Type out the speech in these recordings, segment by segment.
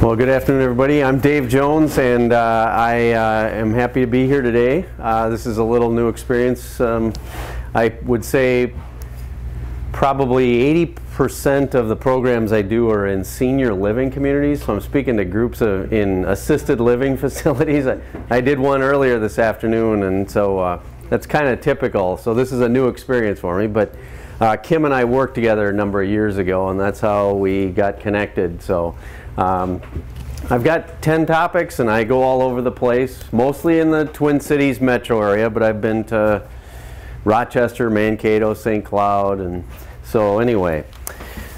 Well, good afternoon, everybody. I'm Dave Jones, and uh, I uh, am happy to be here today. Uh, this is a little new experience. Um, I would say probably 80% of the programs I do are in senior living communities. So I'm speaking to groups of, in assisted living facilities. I, I did one earlier this afternoon, and so uh, that's kind of typical. So this is a new experience for me. But uh, Kim and I worked together a number of years ago, and that's how we got connected. So. Um, I've got 10 topics and I go all over the place, mostly in the Twin Cities metro area, but I've been to Rochester, Mankato, St. Cloud, and so anyway.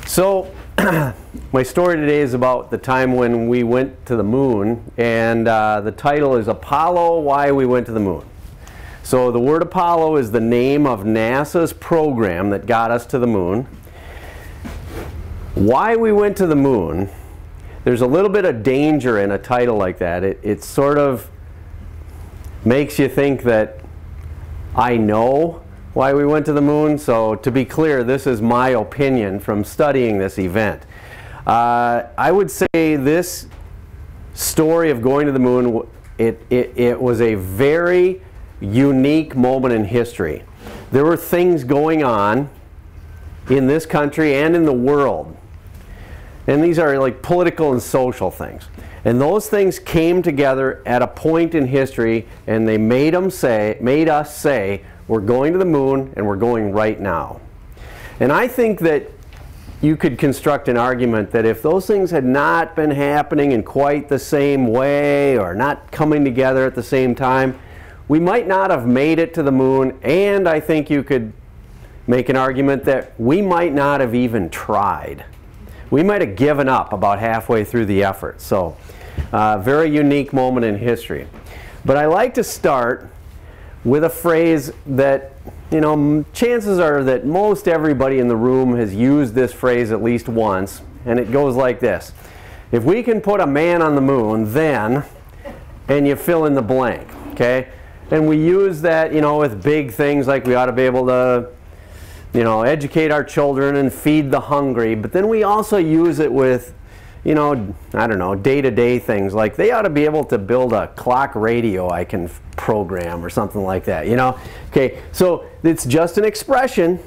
So my story today is about the time when we went to the moon, and uh, the title is Apollo, Why We Went to the Moon. So the word Apollo is the name of NASA's program that got us to the moon. Why we went to the moon there's a little bit of danger in a title like that. It, it sort of makes you think that I know why we went to the moon. So to be clear, this is my opinion from studying this event. Uh, I would say this story of going to the moon, it, it, it was a very unique moment in history. There were things going on in this country and in the world and these are like political and social things. And those things came together at a point in history and they made them say, made us say, we're going to the moon and we're going right now. And I think that you could construct an argument that if those things had not been happening in quite the same way or not coming together at the same time, we might not have made it to the moon and I think you could make an argument that we might not have even tried we might have given up about halfway through the effort. So, uh, very unique moment in history. But I like to start with a phrase that, you know, chances are that most everybody in the room has used this phrase at least once, and it goes like this If we can put a man on the moon, then, and you fill in the blank, okay? And we use that, you know, with big things like we ought to be able to you know, educate our children and feed the hungry, but then we also use it with, you know, I don't know, day-to-day things like they ought to be able to build a clock radio I can program or something like that, you know? Okay, so it's just an expression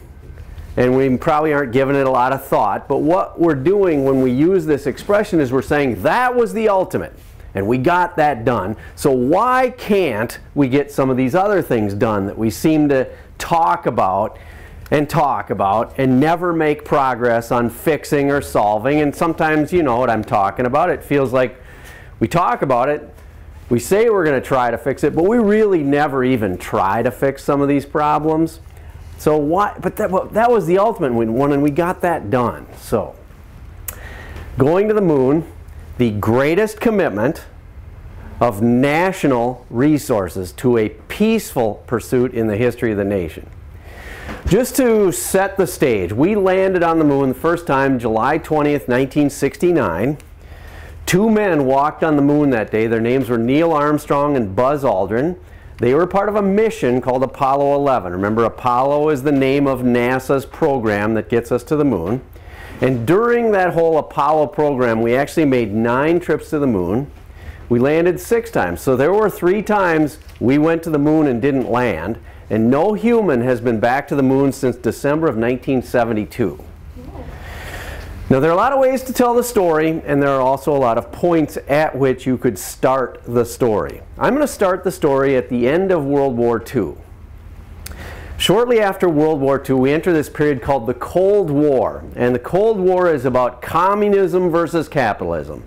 and we probably aren't giving it a lot of thought, but what we're doing when we use this expression is we're saying that was the ultimate and we got that done. So why can't we get some of these other things done that we seem to talk about and talk about and never make progress on fixing or solving. And sometimes you know what I'm talking about. It feels like we talk about it, we say we're going to try to fix it, but we really never even try to fix some of these problems. So why, but that, well, that was the ultimate one and we got that done. So going to the moon, the greatest commitment of national resources to a peaceful pursuit in the history of the nation. Just to set the stage, we landed on the moon the first time July 20th, 1969. Two men walked on the moon that day. Their names were Neil Armstrong and Buzz Aldrin. They were part of a mission called Apollo 11. Remember, Apollo is the name of NASA's program that gets us to the moon. And during that whole Apollo program, we actually made nine trips to the moon. We landed six times. So there were three times we went to the moon and didn't land. And no human has been back to the moon since December of 1972. Now, there are a lot of ways to tell the story, and there are also a lot of points at which you could start the story. I'm going to start the story at the end of World War II. Shortly after World War II, we enter this period called the Cold War. And the Cold War is about communism versus capitalism.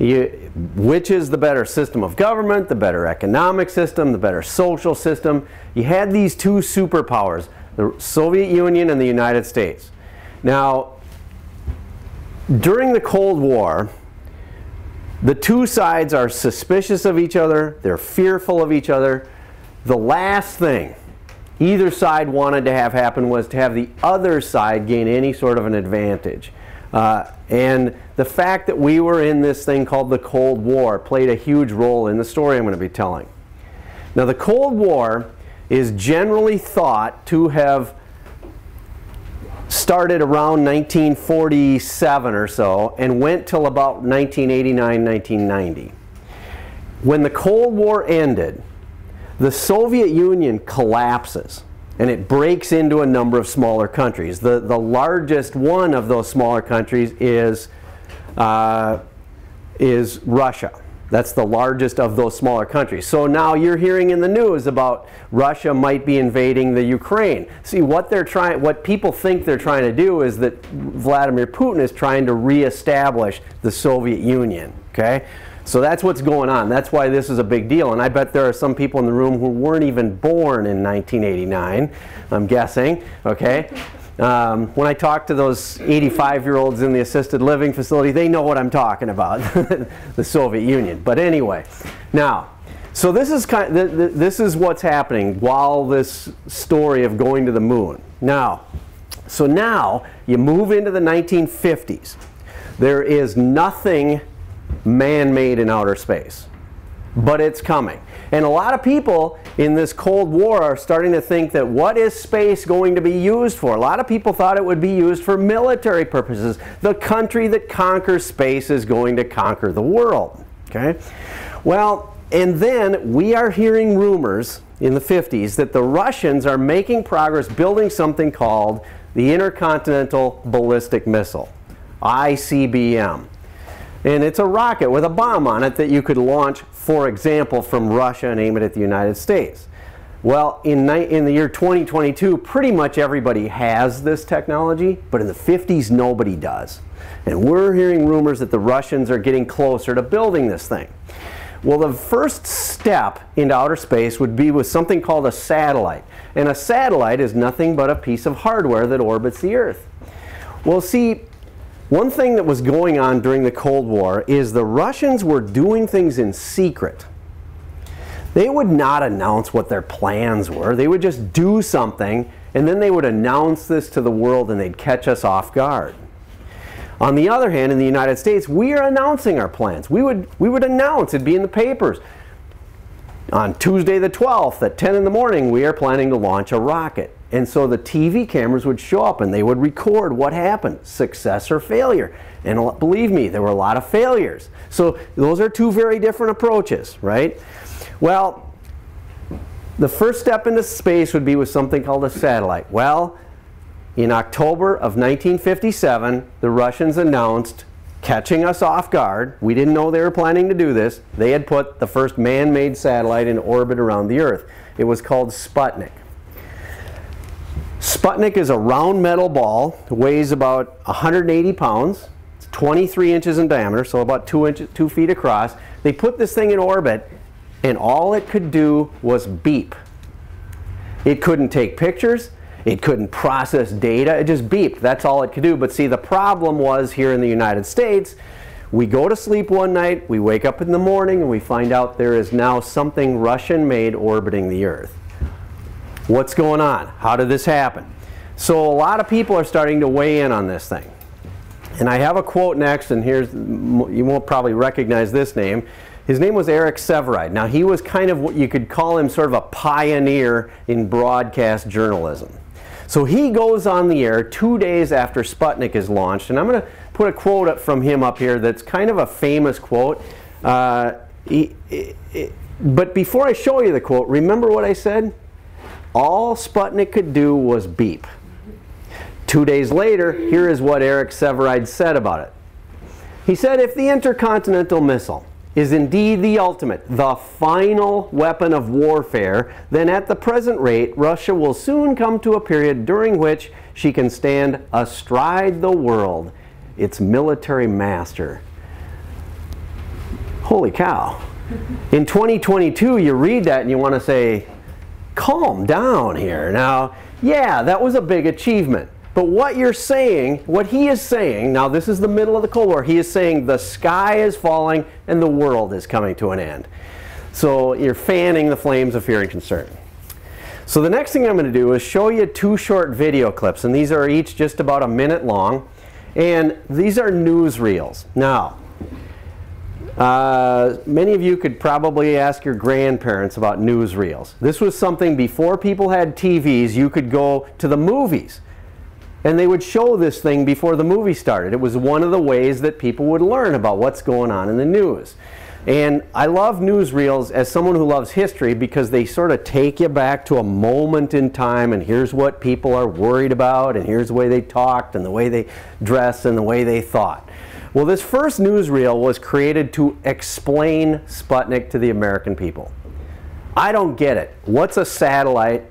You, which is the better system of government, the better economic system, the better social system. You had these two superpowers, the Soviet Union and the United States. Now, during the Cold War, the two sides are suspicious of each other, they're fearful of each other. The last thing either side wanted to have happen was to have the other side gain any sort of an advantage. Uh, and the fact that we were in this thing called the Cold War played a huge role in the story I'm going to be telling. Now, the Cold War is generally thought to have started around 1947 or so and went till about 1989, 1990. When the Cold War ended, the Soviet Union collapses and it breaks into a number of smaller countries. The, the largest one of those smaller countries is, uh, is Russia. That's the largest of those smaller countries. So now you're hearing in the news about Russia might be invading the Ukraine. See, what they're trying, what people think they're trying to do is that Vladimir Putin is trying to reestablish the Soviet Union. Okay? So that's what's going on. That's why this is a big deal. And I bet there are some people in the room who weren't even born in 1989, I'm guessing. Okay? Um, when I talk to those 85 year olds in the assisted living facility, they know what I'm talking about the Soviet Union. But anyway, now, so this is, kind of, this is what's happening while this story of going to the moon. Now, so now you move into the 1950s. There is nothing man made in outer space, but it's coming. And a lot of people in this Cold War are starting to think that what is space going to be used for? A lot of people thought it would be used for military purposes. The country that conquers space is going to conquer the world. Okay? Well, and then we are hearing rumors in the 50s that the Russians are making progress building something called the Intercontinental Ballistic Missile, ICBM. And it's a rocket with a bomb on it that you could launch for example, from Russia and aim it at the United States. Well, in, in the year 2022, pretty much everybody has this technology, but in the 50s, nobody does. And we're hearing rumors that the Russians are getting closer to building this thing. Well, the first step into outer space would be with something called a satellite. And a satellite is nothing but a piece of hardware that orbits the Earth. Well, see, one thing that was going on during the Cold War is the Russians were doing things in secret. They would not announce what their plans were. They would just do something and then they would announce this to the world and they'd catch us off guard. On the other hand, in the United States, we are announcing our plans. We would, we would announce, it'd be in the papers. On Tuesday the 12th at 10 in the morning, we are planning to launch a rocket. And so the TV cameras would show up and they would record what happened, success or failure. And believe me, there were a lot of failures. So those are two very different approaches, right? Well, the first step into space would be with something called a satellite. Well, in October of 1957, the Russians announced, catching us off guard, we didn't know they were planning to do this, they had put the first man-made satellite in orbit around the Earth. It was called Sputnik. Sputnik is a round metal ball, weighs about 180 pounds, it's 23 inches in diameter, so about two, inches, two feet across. They put this thing in orbit, and all it could do was beep. It couldn't take pictures, it couldn't process data, it just beeped. That's all it could do. But see, the problem was here in the United States, we go to sleep one night, we wake up in the morning, and we find out there is now something Russian made orbiting the Earth. What's going on? How did this happen? So a lot of people are starting to weigh in on this thing. And I have a quote next, and here's, you won't probably recognize this name. His name was Eric Sevareid. Now he was kind of what you could call him sort of a pioneer in broadcast journalism. So he goes on the air two days after Sputnik is launched, and I'm going to put a quote up from him up here that's kind of a famous quote. Uh, he, but before I show you the quote, remember what I said? All Sputnik could do was beep. Two days later, here is what Eric Sevareid said about it. He said, if the intercontinental missile is indeed the ultimate, the final weapon of warfare, then at the present rate, Russia will soon come to a period during which she can stand astride the world, its military master. Holy cow. In 2022, you read that and you want to say, calm down here. Now, yeah, that was a big achievement. But what you're saying, what he is saying, now this is the middle of the Cold War, he is saying the sky is falling and the world is coming to an end. So you're fanning the flames of fear and concern. So the next thing I'm going to do is show you two short video clips, and these are each just about a minute long. And these are newsreels. Now, uh, many of you could probably ask your grandparents about newsreels. This was something before people had TVs, you could go to the movies and they would show this thing before the movie started. It was one of the ways that people would learn about what's going on in the news. And I love newsreels as someone who loves history because they sort of take you back to a moment in time and here's what people are worried about and here's the way they talked and the way they dressed and the way they thought. Well, this first newsreel was created to explain Sputnik to the American people. I don't get it. What's a satellite?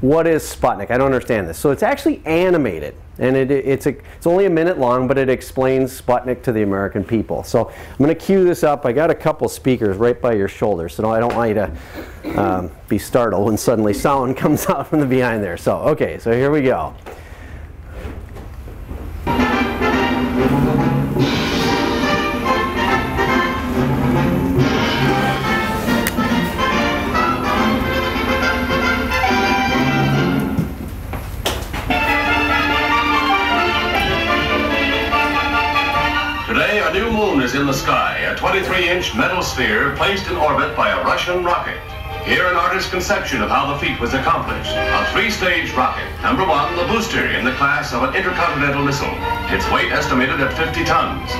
What is Sputnik? I don't understand this. So it's actually animated and it, it's, a, it's only a minute long, but it explains Sputnik to the American people. So I'm going to cue this up. I got a couple speakers right by your shoulder, so I don't want you to um, be startled when suddenly sound comes out from the behind there. So, okay, so here we go. 23-inch metal sphere placed in orbit by a Russian rocket. Here an artist's conception of how the feat was accomplished. A three-stage rocket. Number one, the booster in the class of an intercontinental missile. Its weight estimated at 50 tons.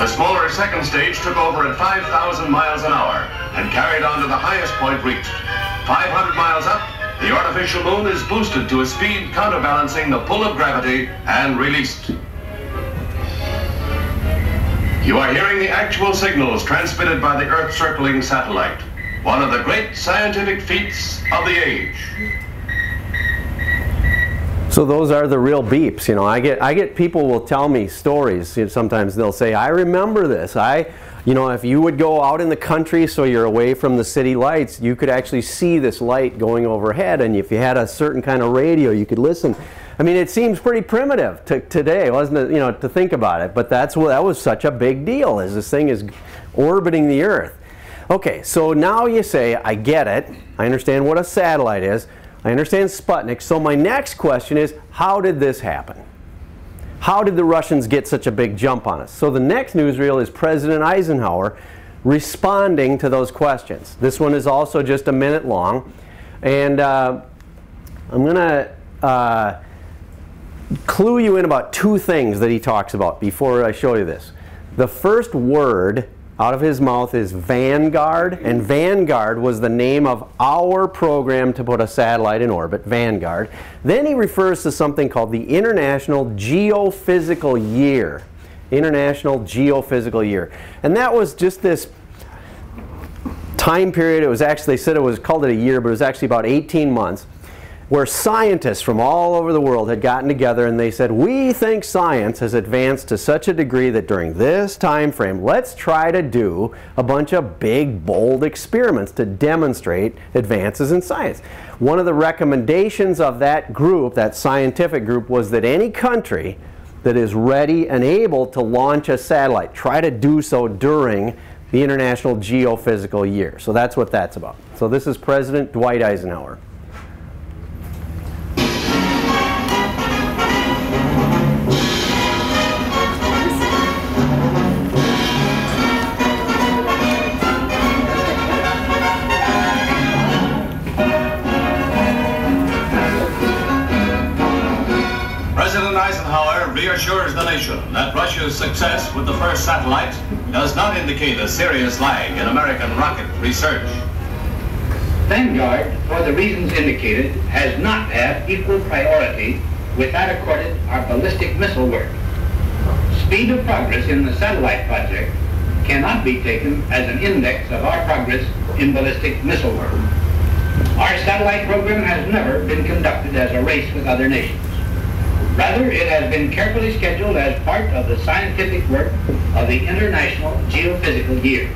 The smaller second stage took over at 5,000 miles an hour and carried on to the highest point reached. 500 miles up, the artificial moon is boosted to a speed counterbalancing the pull of gravity and released. You are hearing the actual signals transmitted by the Earth-circling satellite, one of the great scientific feats of the age. So those are the real beeps. You know, I get I get people will tell me stories. Sometimes they'll say, "I remember this. I, you know, if you would go out in the country, so you're away from the city lights, you could actually see this light going overhead, and if you had a certain kind of radio, you could listen." I mean, it seems pretty primitive to today, wasn't it? You know, to think about it. But that's what that was such a big deal, as this thing is orbiting the Earth. Okay, so now you say, I get it. I understand what a satellite is. I understand Sputnik. So my next question is, how did this happen? How did the Russians get such a big jump on us? So the next newsreel is President Eisenhower responding to those questions. This one is also just a minute long. And uh, I'm going to uh, clue you in about two things that he talks about before I show you this. The first word out of his mouth is Vanguard, and Vanguard was the name of our program to put a satellite in orbit, Vanguard. Then he refers to something called the International Geophysical Year. International Geophysical Year. And that was just this time period. It was actually, they said it was called it a year, but it was actually about 18 months where scientists from all over the world had gotten together and they said, we think science has advanced to such a degree that during this time frame, let's try to do a bunch of big, bold experiments to demonstrate advances in science. One of the recommendations of that group, that scientific group, was that any country that is ready and able to launch a satellite, try to do so during the International Geophysical Year. So that's what that's about. So this is President Dwight Eisenhower. Reassures the nation that Russia's success with the first satellite does not indicate a serious lag in American rocket research. Vanguard, for the reasons indicated, has not had equal priority with that accorded our ballistic missile work. Speed of progress in the satellite project cannot be taken as an index of our progress in ballistic missile work. Our satellite program has never been conducted as a race with other nations. Rather, it has been carefully scheduled as part of the scientific work of the International Geophysical Year.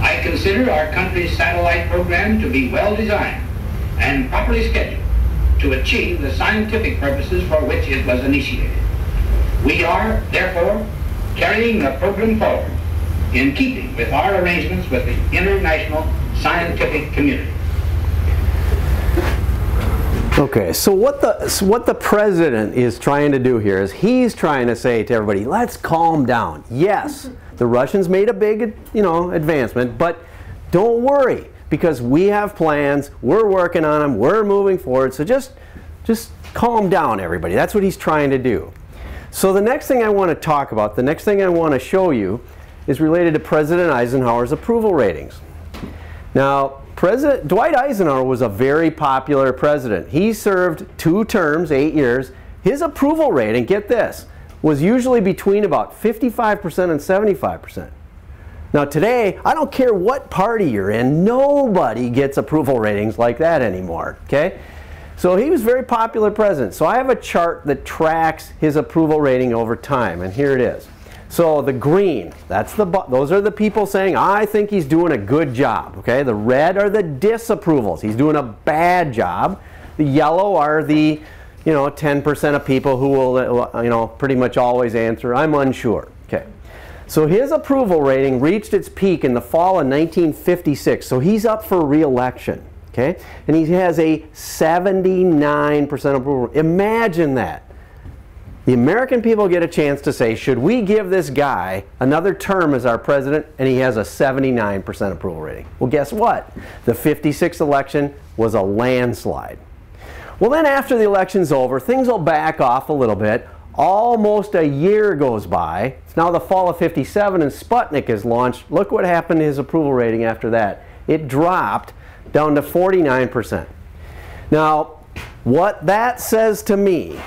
I consider our country's satellite program to be well designed and properly scheduled to achieve the scientific purposes for which it was initiated. We are, therefore, carrying the program forward in keeping with our arrangements with the international scientific community. Okay, so what the so what the president is trying to do here is he's trying to say to everybody, let's calm down. Yes, the Russians made a big, you know, advancement, but don't worry because we have plans. We're working on them. We're moving forward. So just just calm down, everybody. That's what he's trying to do. So the next thing I want to talk about, the next thing I want to show you, is related to President Eisenhower's approval ratings. Now, President Dwight Eisenhower was a very popular president. He served two terms, eight years. His approval rating, get this, was usually between about 55% and 75%. Now today, I don't care what party you're in, nobody gets approval ratings like that anymore, okay? So he was very popular president. So I have a chart that tracks his approval rating over time, and here it is. So the green, that's the those are the people saying, I think he's doing a good job. Okay, the red are the disapprovals. He's doing a bad job. The yellow are the, you know, 10% of people who will, you know, pretty much always answer, I'm unsure. Okay. So his approval rating reached its peak in the fall of 1956. So he's up for re-election. Okay? And he has a 79% approval. Imagine that the American people get a chance to say, should we give this guy another term as our president? And he has a 79% approval rating. Well, guess what? The 56 election was a landslide. Well, then after the election's over, things will back off a little bit. Almost a year goes by. It's now the fall of 57 and Sputnik is launched. Look what happened to his approval rating after that. It dropped down to 49%. Now, what that says to me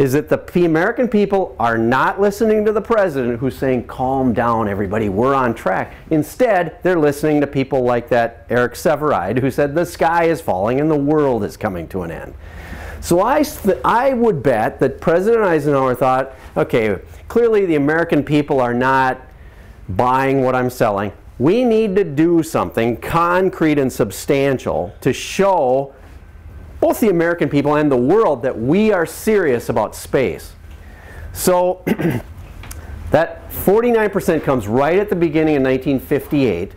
is that the American people are not listening to the president who's saying, calm down, everybody, we're on track. Instead, they're listening to people like that Eric Sevareid who said the sky is falling and the world is coming to an end. So I, I would bet that President Eisenhower thought, okay, clearly the American people are not buying what I'm selling. We need to do something concrete and substantial to show both the American people and the world that we are serious about space. So that 49% comes right at the beginning of 1958.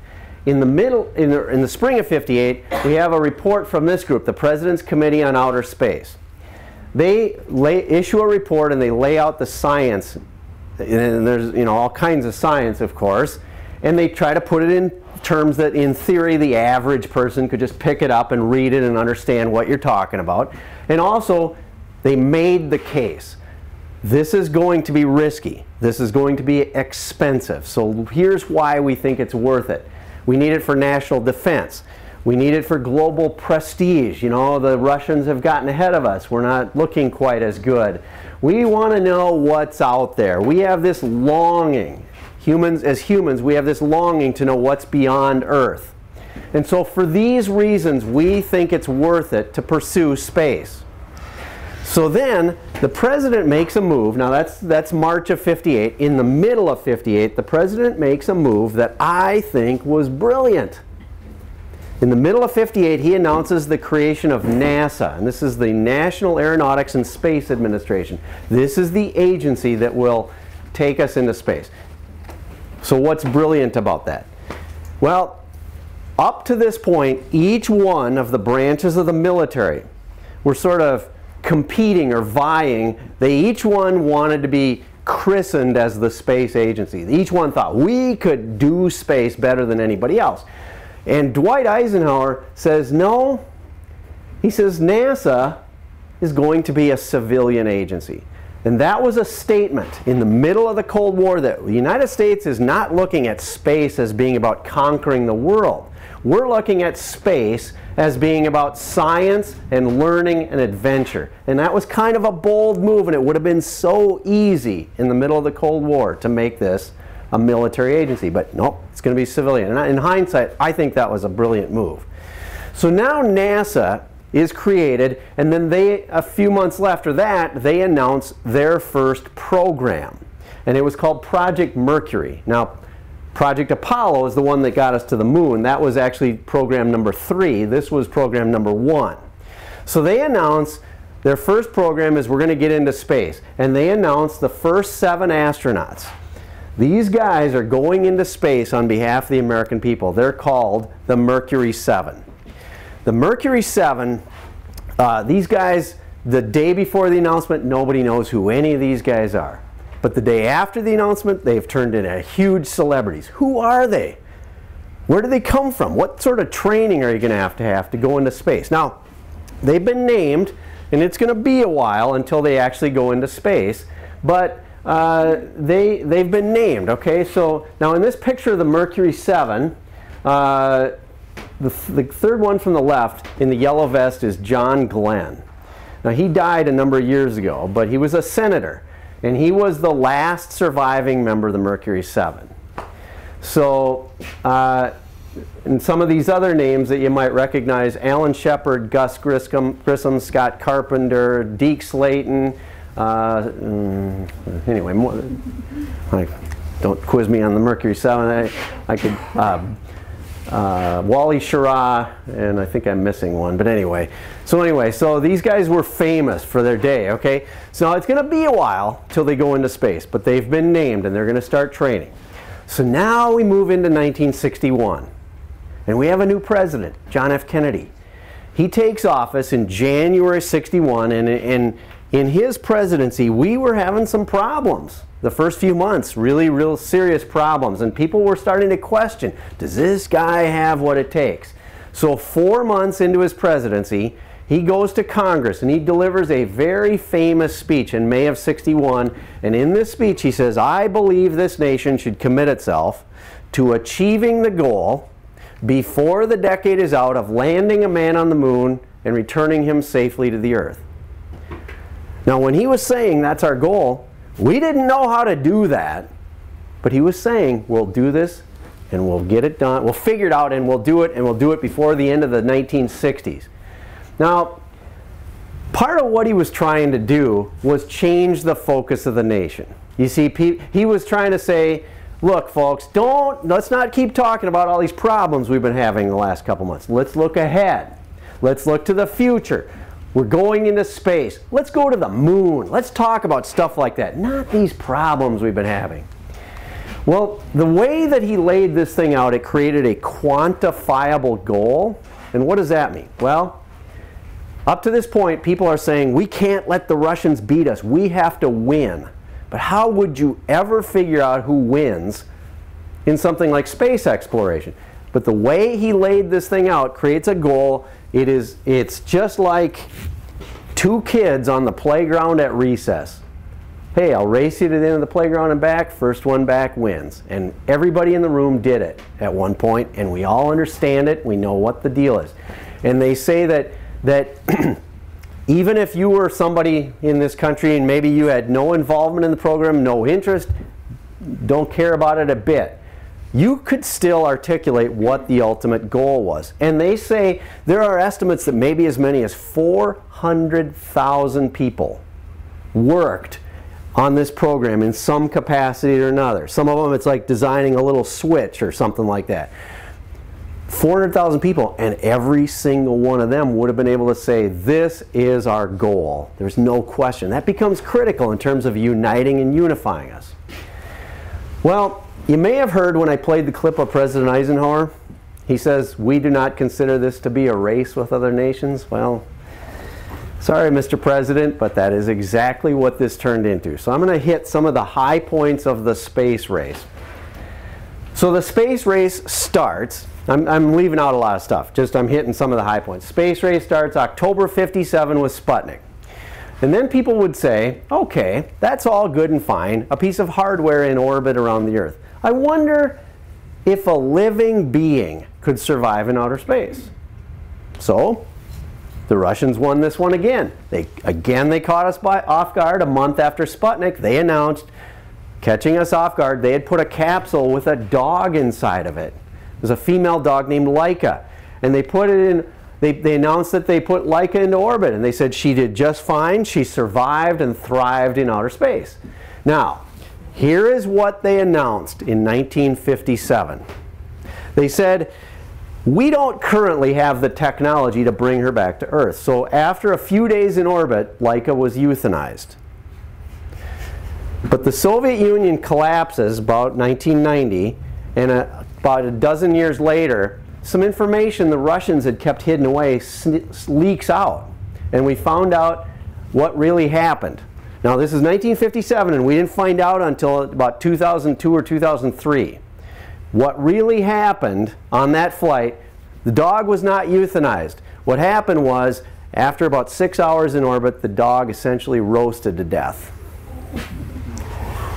In the middle, in the, in the spring of 58, we have a report from this group, the President's Committee on Outer Space. They lay, issue a report and they lay out the science, and there's you know all kinds of science, of course, and they try to put it in terms that in theory the average person could just pick it up and read it and understand what you're talking about. And also, they made the case. This is going to be risky. This is going to be expensive. So here's why we think it's worth it. We need it for national defense. We need it for global prestige. You know, the Russians have gotten ahead of us. We're not looking quite as good. We want to know what's out there. We have this longing Humans, as humans, we have this longing to know what's beyond Earth. And so for these reasons, we think it's worth it to pursue space. So then the president makes a move. Now that's that's March of 58. In the middle of 58, the president makes a move that I think was brilliant. In the middle of 58, he announces the creation of NASA, and this is the National Aeronautics and Space Administration. This is the agency that will take us into space. So what's brilliant about that? Well, up to this point, each one of the branches of the military were sort of competing or vying. They each one wanted to be christened as the space agency. Each one thought we could do space better than anybody else. And Dwight Eisenhower says, no. He says NASA is going to be a civilian agency. And that was a statement in the middle of the Cold War that the United States is not looking at space as being about conquering the world. We're looking at space as being about science and learning and adventure. And that was kind of a bold move, and it would have been so easy in the middle of the Cold War to make this a military agency. But nope, it's going to be civilian. And in hindsight, I think that was a brilliant move. So now NASA is created, and then they, a few months after that, they announced their first program. And it was called Project Mercury. Now, Project Apollo is the one that got us to the moon. That was actually program number three. This was program number one. So they announce their first program is we're going to get into space. And they announce the first seven astronauts. These guys are going into space on behalf of the American people. They're called the Mercury 7. The Mercury 7, uh, these guys, the day before the announcement, nobody knows who any of these guys are. But the day after the announcement, they've turned into huge celebrities. Who are they? Where do they come from? What sort of training are you going to have to have to go into space? Now, they've been named and it's going to be a while until they actually go into space. But uh, they, they've been named, okay? So now in this picture of the Mercury 7, uh, the, the third one from the left in the yellow vest is John Glenn. Now he died a number of years ago, but he was a senator, and he was the last surviving member of the Mercury 7. So, uh, and some of these other names that you might recognize, Alan Shepard, Gus Grissom, Grissom Scott Carpenter, Deke Slayton, uh, mm, anyway, more, like, don't quiz me on the Mercury 7. I, I could, uh, uh, Wally Schirra, and I think I'm missing one, but anyway. So anyway, so these guys were famous for their day, okay? So it's going to be a while till they go into space, but they've been named and they're going to start training. So now we move into 1961, and we have a new president, John F. Kennedy. He takes office in January 61, and, and in his presidency, we were having some problems. The first few months, really, real serious problems. And people were starting to question, does this guy have what it takes? So four months into his presidency, he goes to Congress and he delivers a very famous speech in May of 61. And in this speech, he says, I believe this nation should commit itself to achieving the goal before the decade is out of landing a man on the moon and returning him safely to the earth. Now, when he was saying that's our goal, we didn't know how to do that, but he was saying we'll do this and we'll get it done. We'll figure it out and we'll do it and we'll do it before the end of the 1960s. Now, part of what he was trying to do was change the focus of the nation. You see, he was trying to say, look, folks, don't, let's not keep talking about all these problems we've been having the last couple months. Let's look ahead. Let's look to the future. We're going into space. Let's go to the moon. Let's talk about stuff like that, not these problems we've been having. Well, the way that he laid this thing out, it created a quantifiable goal. And what does that mean? Well, up to this point, people are saying, we can't let the Russians beat us. We have to win. But how would you ever figure out who wins in something like space exploration? But the way he laid this thing out creates a goal it is, it's just like two kids on the playground at recess. Hey, I'll race you to the end of the playground and back. First one back wins. And everybody in the room did it at one point, and we all understand it. We know what the deal is. And they say that, that even if you were somebody in this country and maybe you had no involvement in the program, no interest, don't care about it a bit, you could still articulate what the ultimate goal was. And they say there are estimates that maybe as many as 400,000 people worked on this program in some capacity or another. Some of them it's like designing a little switch or something like that. 400,000 people, and every single one of them would have been able to say, This is our goal. There's no question. That becomes critical in terms of uniting and unifying us. Well, you may have heard when I played the clip of President Eisenhower, he says, we do not consider this to be a race with other nations. Well, sorry, Mr. President, but that is exactly what this turned into. So I'm going to hit some of the high points of the space race. So the space race starts, I'm, I'm leaving out a lot of stuff, just I'm hitting some of the high points. Space race starts October 57 with Sputnik. And then people would say, okay, that's all good and fine, a piece of hardware in orbit around the Earth. I wonder if a living being could survive in outer space. So, the Russians won this one again. They again they caught us by off guard a month after Sputnik. They announced catching us off guard. They had put a capsule with a dog inside of it. It was a female dog named Laika, and they put it in. They, they announced that they put Laika into orbit, and they said she did just fine. She survived and thrived in outer space. Now, here is what they announced in 1957. They said, we don't currently have the technology to bring her back to Earth. So after a few days in orbit, Laika was euthanized. But the Soviet Union collapses about 1990, and a, about a dozen years later, some information the Russians had kept hidden away leaks out. And we found out what really happened. Now this is 1957 and we didn't find out until about 2002 or 2003. What really happened on that flight, the dog was not euthanized. What happened was After about six hours in orbit, the dog essentially roasted to death.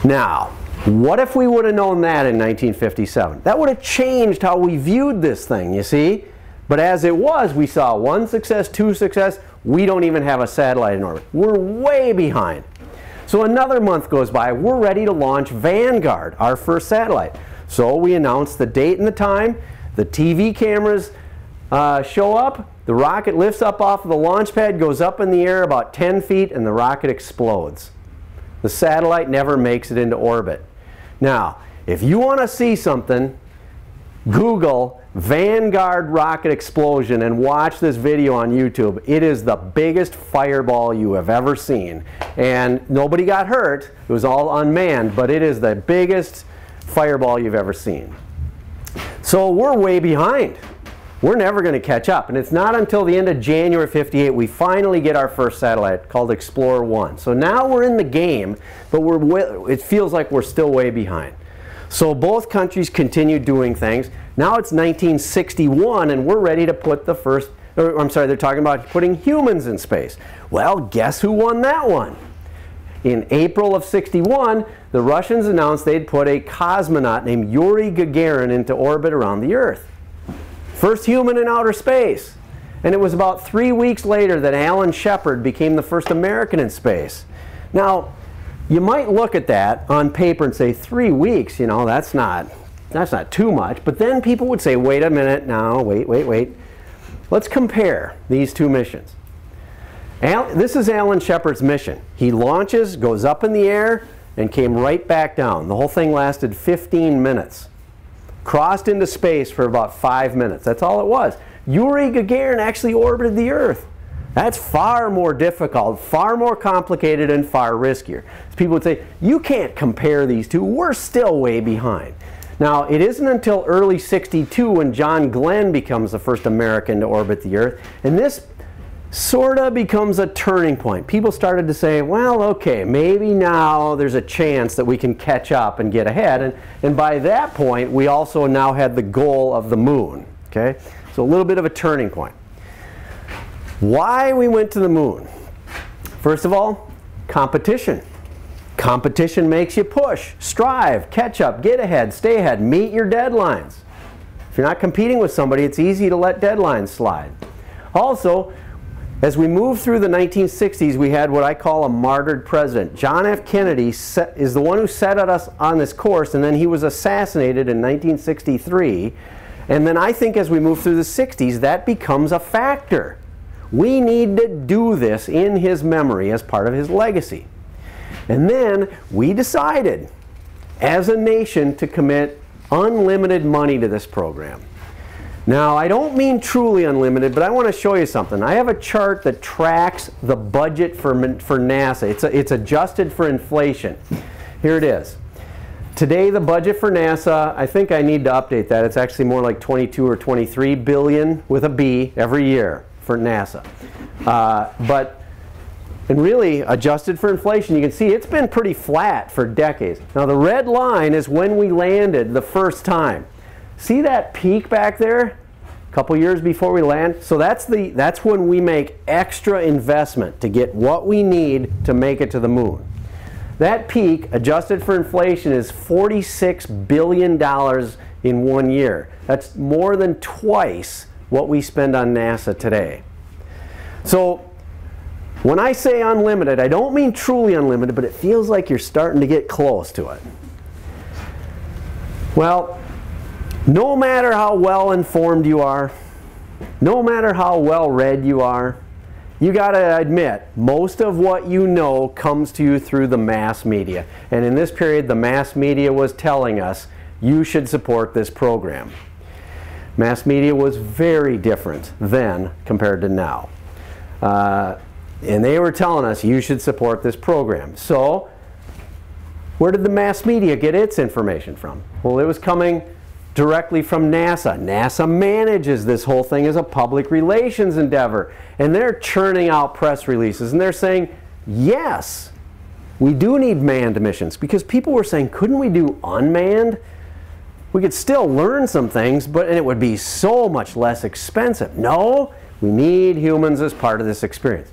Now, what if we would have known that in 1957? That would have changed how we viewed this thing, you see? But as it was, we saw one success, two success. We don't even have a satellite in orbit. We're way behind. So another month goes by. We're ready to launch Vanguard, our first satellite. So we announce the date and the time. The TV cameras uh, show up. The rocket lifts up off of the launch pad, goes up in the air about 10 feet, and the rocket explodes. The satellite never makes it into orbit. Now, if you want to see something, Google Vanguard rocket explosion and watch this video on YouTube. It is the biggest fireball you have ever seen. And nobody got hurt. It was all unmanned, but it is the biggest fireball you've ever seen. So we're way behind. We're never going to catch up. And it's not until the end of January 58 we finally get our first satellite called Explorer 1. So now we're in the game, but we're it feels like we're still way behind. So both countries continued doing things. Now it's 1961 and we're ready to put the first, or, I'm sorry, they're talking about putting humans in space. Well, guess who won that one? In April of 61, the Russians announced they'd put a cosmonaut named Yuri Gagarin into orbit around the Earth. First human in outer space. And it was about three weeks later that Alan Shepard became the first American in space. Now, you might look at that on paper and say, three weeks, you know, that's not, that's not too much. But then people would say, wait a minute, now, wait, wait, wait. Let's compare these two missions. Al this is Alan Shepard's mission. He launches, goes up in the air, and came right back down. The whole thing lasted 15 minutes. Crossed into space for about five minutes. That's all it was. Yuri Gagarin actually orbited the Earth. That's far more difficult, far more complicated, and far riskier. So people would say, you can't compare these two. We're still way behind. Now, it isn't until early 62 when John Glenn becomes the first American to orbit the Earth. And this sort of becomes a turning point. People started to say, well, okay, maybe now there's a chance that we can catch up and get ahead. And, and by that point, we also now had the goal of the moon. Okay? So a little bit of a turning point. Why we went to the moon? First of all, competition. Competition makes you push, strive, catch up, get ahead, stay ahead, meet your deadlines. If you're not competing with somebody, it's easy to let deadlines slide. Also, as we move through the 1960s, we had what I call a martyred president. John F. Kennedy set, is the one who set us on this course, and then he was assassinated in 1963. And then I think as we move through the 60s, that becomes a factor. We need to do this in his memory as part of his legacy. And then we decided as a nation to commit unlimited money to this program. Now, I don't mean truly unlimited, but I want to show you something. I have a chart that tracks the budget for, for NASA. It's, a, it's adjusted for inflation. Here it is. Today, the budget for NASA, I think I need to update that. It's actually more like 22 or 23 billion with a B every year for NASA. Uh, but and really adjusted for inflation, you can see it's been pretty flat for decades. Now the red line is when we landed the first time. See that peak back there? A couple years before we land? So that's, the, that's when we make extra investment to get what we need to make it to the moon. That peak, adjusted for inflation, is $46 billion in one year. That's more than twice what we spend on NASA today. So when I say unlimited, I don't mean truly unlimited, but it feels like you're starting to get close to it. Well, no matter how well informed you are, no matter how well read you are, you got to admit, most of what you know comes to you through the mass media. And in this period, the mass media was telling us, you should support this program. Mass media was very different then compared to now. Uh, and they were telling us you should support this program. So, where did the mass media get its information from? Well, it was coming directly from NASA. NASA manages this whole thing as a public relations endeavor. And they're churning out press releases and they're saying, yes, we do need manned missions. Because people were saying, couldn't we do unmanned? We could still learn some things, but it would be so much less expensive. No, We need humans as part of this experience.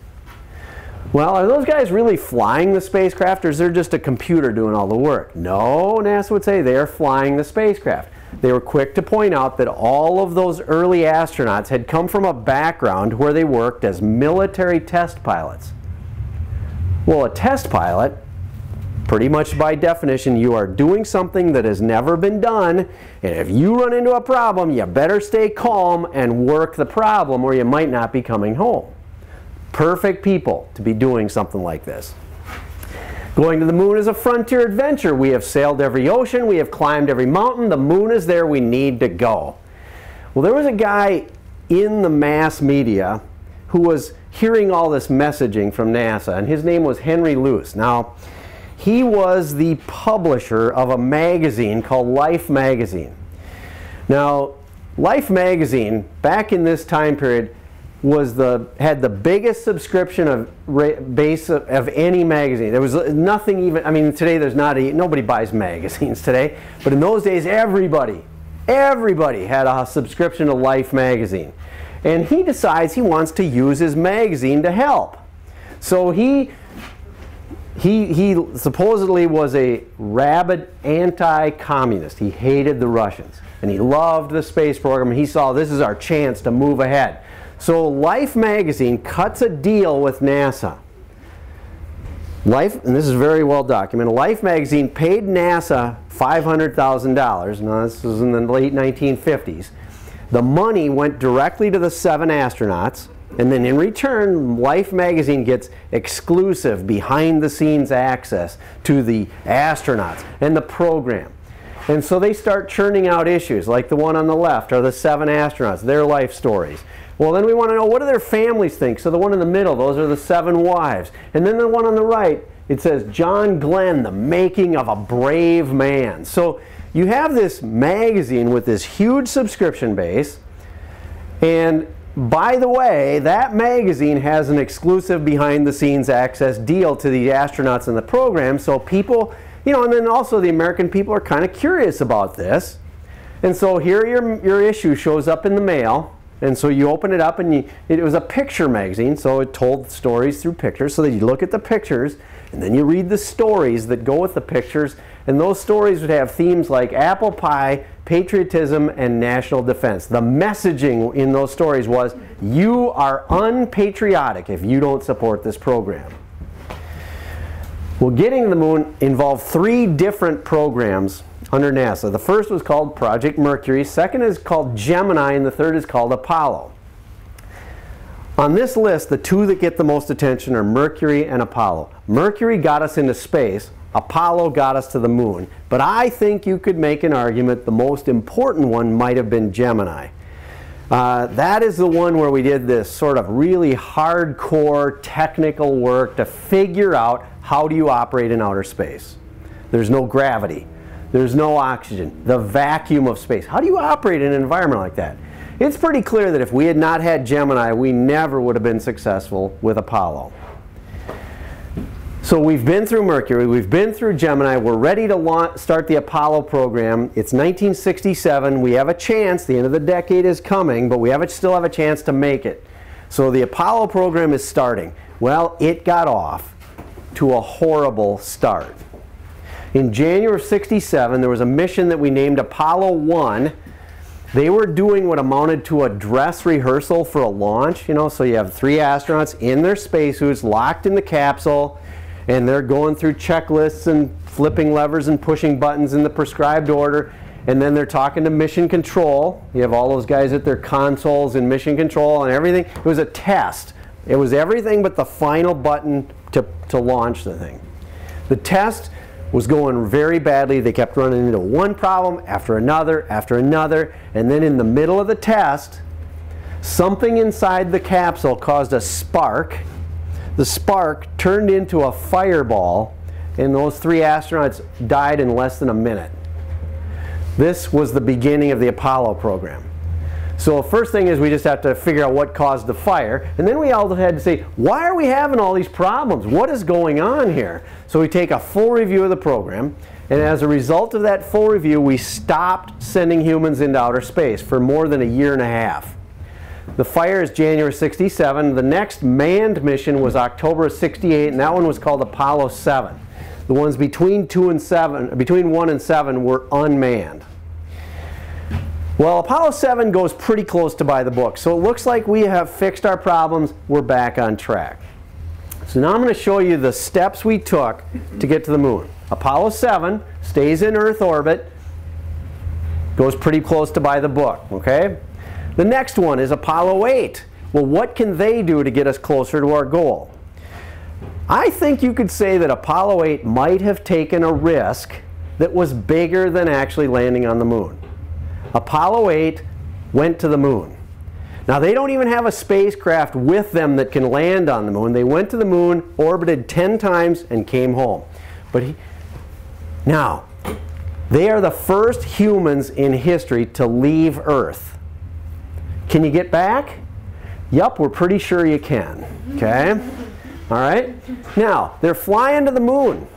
Well, are those guys really flying the spacecraft or is there just a computer doing all the work? No, NASA would say they are flying the spacecraft. They were quick to point out that all of those early astronauts had come from a background where they worked as military test pilots. Well, a test pilot, pretty much by definition, you are doing something that has never been done, and if you run into a problem, you better stay calm and work the problem or you might not be coming home. Perfect people to be doing something like this. Going to the moon is a frontier adventure. We have sailed every ocean, we have climbed every mountain. The moon is there, we need to go. Well, there was a guy in the mass media who was hearing all this messaging from NASA, and his name was Henry Luce. Now, he was the publisher of a magazine called Life Magazine. Now, Life Magazine, back in this time period, was the had the biggest subscription of base of, of, any magazine. There was nothing even. I mean, today there's not a nobody buys magazines today, but in those days, everybody, everybody had a subscription to Life magazine, and he decides he wants to use his magazine to help. So he. He, he supposedly was a rabid anti-communist. He hated the Russians and he loved the space program. He saw this is our chance to move ahead. So Life magazine cuts a deal with NASA. Life, and this is very well documented, Life magazine paid NASA $500,000. Now this was in the late 1950s. The money went directly to the seven astronauts, and then in return, Life magazine gets exclusive behind the scenes access to the astronauts and the program. And so they start churning out issues like the one on the left are the seven astronauts, their life stories. Well, then we want to know what do their families think? So the one in the middle, those are the seven wives. And then the one on the right, it says John Glenn, the making of a brave man. So you have this magazine with this huge subscription base. And by the way, that magazine has an exclusive behind the scenes access deal to the astronauts in the program. So people, you know, and then also the American people are kind of curious about this. And so here your, your issue shows up in the mail. And so you open it up and you, it was a picture magazine, so it told stories through pictures. So that you look at the pictures and then you read the stories that go with the pictures. And those stories would have themes like apple pie, patriotism, and national defense. The messaging in those stories was you are unpatriotic if you don't support this program. Well, getting to the moon involved three different programs under NASA. The first was called Project Mercury, second is called Gemini, and the third is called Apollo. On this list, the two that get the most attention are Mercury and Apollo. Mercury got us into space, Apollo got us to the moon, but I think you could make an argument the most important one might have been Gemini. Uh, that is the one where we did this sort of really hardcore technical work to figure out how do you operate in outer space. There's no gravity. There's no oxygen. The vacuum of space. How do you operate in an environment like that? It's pretty clear that if we had not had Gemini, we never would have been successful with Apollo. So we've been through Mercury, we've been through Gemini, we're ready to start the Apollo program. It's 1967, we have a chance, the end of the decade is coming, but we have a, still have a chance to make it. So the Apollo program is starting. Well, it got off to a horrible start. In January of 67, there was a mission that we named Apollo 1. They were doing what amounted to a dress rehearsal for a launch, you know, so you have three astronauts in their spacesuits, locked in the capsule, and they're going through checklists and flipping levers and pushing buttons in the prescribed order. And then they're talking to mission control. You have all those guys at their consoles in mission control and everything. It was a test. It was everything but the final button to, to launch the thing. The test was going very badly. They kept running into one problem after another after another. And then in the middle of the test, something inside the capsule caused a spark. The spark turned into a fireball, and those three astronauts died in less than a minute. This was the beginning of the Apollo program. So first thing is we just have to figure out what caused the fire. And then we also had to say, why are we having all these problems? What is going on here? So we take a full review of the program. And as a result of that full review, we stopped sending humans into outer space for more than a year and a half. The fire is January 67. The next manned mission was October 68, and that one was called Apollo 7. The ones between 2 and 7, between 1 and 7 were unmanned. Well, Apollo 7 goes pretty close to by the book, so it looks like we have fixed our problems. We're back on track. So now I'm going to show you the steps we took to get to the moon. Apollo 7 stays in Earth orbit, goes pretty close to by the book, okay? The next one is Apollo 8. Well, what can they do to get us closer to our goal? I think you could say that Apollo 8 might have taken a risk that was bigger than actually landing on the moon. Apollo 8 went to the moon. Now, they don't even have a spacecraft with them that can land on the moon. They went to the moon, orbited 10 times, and came home. But he, now, they are the first humans in history to leave Earth. Can you get back? Yup, we're pretty sure you can. Okay? All right? Now, they're flying to the moon.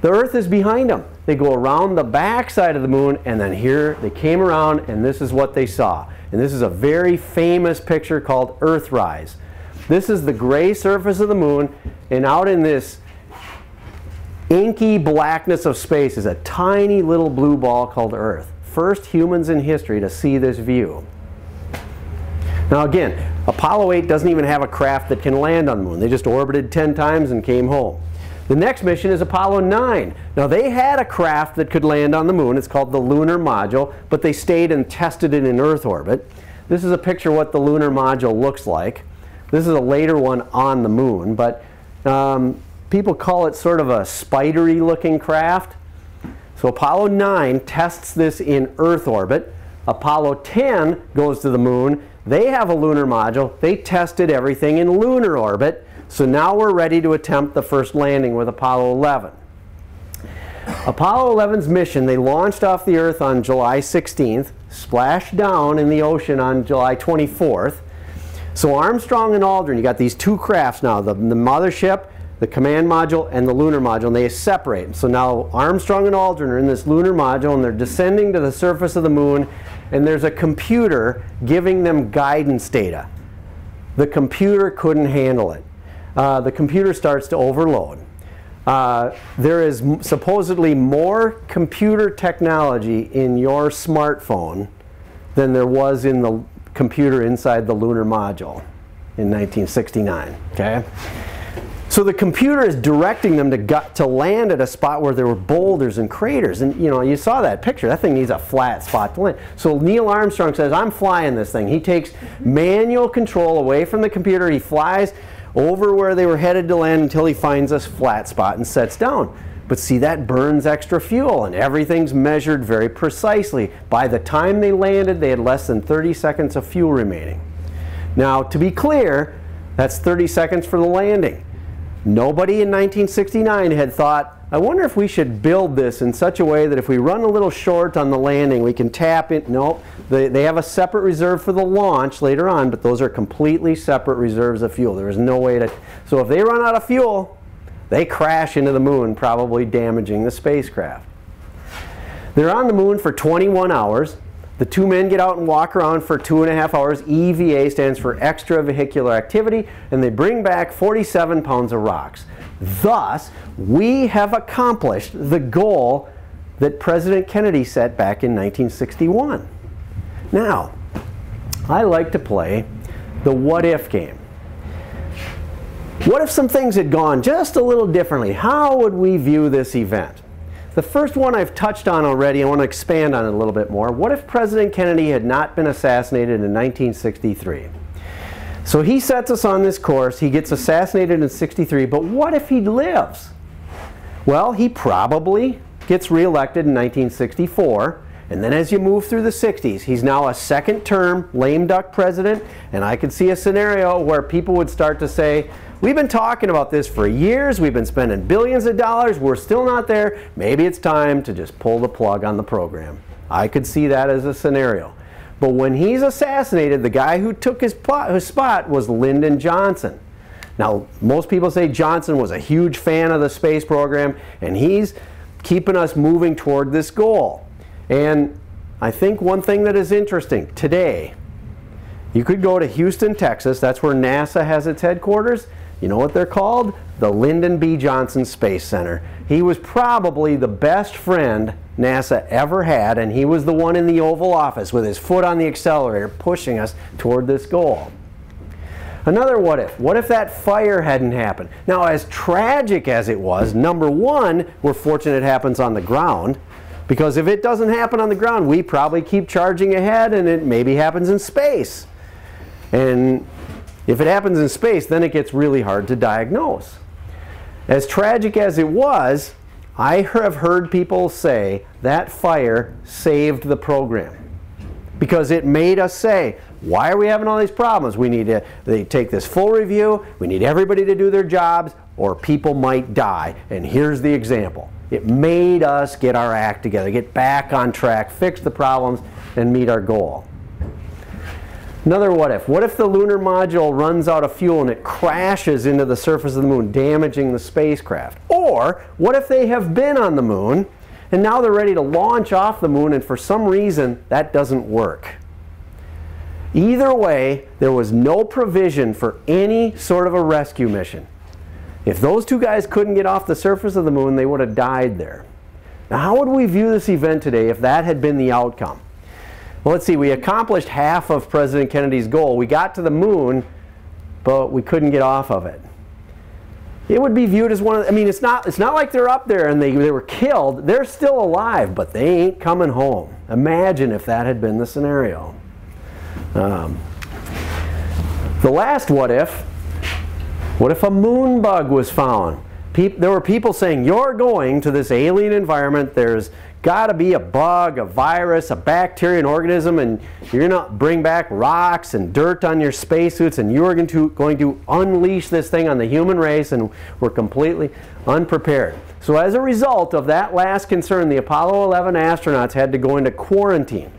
The Earth is behind them. They go around the back side of the moon, and then here they came around, and this is what they saw. And this is a very famous picture called Earthrise. This is the gray surface of the moon, and out in this inky blackness of space is a tiny little blue ball called Earth. First humans in history to see this view. Now again, Apollo 8 doesn't even have a craft that can land on the moon. They just orbited 10 times and came home. The next mission is Apollo 9. Now they had a craft that could land on the moon. It's called the Lunar Module, but they stayed and tested it in Earth orbit. This is a picture of what the Lunar Module looks like. This is a later one on the moon, but um, people call it sort of a spidery looking craft. So Apollo 9 tests this in Earth orbit. Apollo 10 goes to the moon. They have a lunar module. They tested everything in lunar orbit. So now we're ready to attempt the first landing with Apollo 11. Apollo 11's mission, they launched off the Earth on July 16th, splashed down in the ocean on July 24th. So Armstrong and Aldrin, you got these two crafts now, the, the mothership, the command module, and the lunar module, and they separate. So now Armstrong and Aldrin are in this lunar module, and they're descending to the surface of the moon, and there's a computer giving them guidance data. The computer couldn't handle it uh, the computer starts to overload. Uh, there is supposedly more computer technology in your smartphone than there was in the computer inside the lunar module in 1969. Okay? So the computer is directing them to, gut, to land at a spot where there were boulders and craters. And you know, you saw that picture. That thing needs a flat spot to land. So Neil Armstrong says, I'm flying this thing. He takes manual control away from the computer. He flies over where they were headed to land until he finds a flat spot and sets down. But see, that burns extra fuel and everything's measured very precisely. By the time they landed, they had less than 30 seconds of fuel remaining. Now, to be clear, that's 30 seconds for the landing. Nobody in 1969 had thought, I wonder if we should build this in such a way that if we run a little short on the landing, we can tap it. No, they, they have a separate reserve for the launch later on, but those are completely separate reserves of fuel. There is no way to. So if they run out of fuel, they crash into the moon, probably damaging the spacecraft. They're on the moon for 21 hours. The two men get out and walk around for two and a half hours. EVA stands for extravehicular activity, and they bring back 47 pounds of rocks. Thus, we have accomplished the goal that President Kennedy set back in 1961. Now, I like to play the what if game. What if some things had gone just a little differently? How would we view this event? The first one I've touched on already, I want to expand on it a little bit more. What if President Kennedy had not been assassinated in 1963? So he sets us on this course. He gets assassinated in 63, but what if he lives? Well, he probably gets reelected in 1964. And then as you move through the 60s, he's now a second term lame duck president. And I could see a scenario where people would start to say, We've been talking about this for years. We've been spending billions of dollars. We're still not there. Maybe it's time to just pull the plug on the program. I could see that as a scenario. But when he's assassinated, the guy who took his, his spot was Lyndon Johnson. Now, most people say Johnson was a huge fan of the space program, and he's keeping us moving toward this goal. And I think one thing that is interesting today You could go to Houston, Texas. That's where NASA has its headquarters. You know what they're called? The Lyndon B. Johnson Space Center. He was probably the best friend NASA ever had, and he was the one in the Oval Office with his foot on the accelerator pushing us toward this goal. Another what if. What if that fire hadn't happened? Now, as tragic as it was, number one, we're fortunate it happens on the ground. Because if it doesn't happen on the ground, we probably keep charging ahead and it maybe happens in space. And if it happens in space, then it gets really hard to diagnose. As tragic as it was, I have heard people say that fire saved the program. Because it made us say, why are we having all these problems? We need to they take this full review, we need everybody to do their jobs, or people might die. And here's the example. It made us get our act together, get back on track, fix the problems, and meet our goal. Another what if. What if the lunar module runs out of fuel and it crashes into the surface of the moon, damaging the spacecraft? Or what if they have been on the moon and now they're ready to launch off the moon and for some reason that doesn't work? Either way, there was no provision for any sort of a rescue mission. If those two guys couldn't get off the surface of the moon, they would have died there. Now, how would we view this event today if that had been the outcome? Well, let's see, we accomplished half of President Kennedy's goal. We got to the moon, but we couldn't get off of it. It would be viewed as one of, I mean, it's not, it's not like they're up there and they, they were killed. They're still alive, but they ain't coming home. Imagine if that had been the scenario. Um, the last what if, what if a moon bug was found? there were people saying, you're going to this alien environment, there's got to be a bug, a virus, a bacteria, an organism, and you're going to bring back rocks and dirt on your spacesuits, and you're going to, going to unleash this thing on the human race, and we're completely unprepared. So as a result of that last concern, the Apollo 11 astronauts had to go into quarantine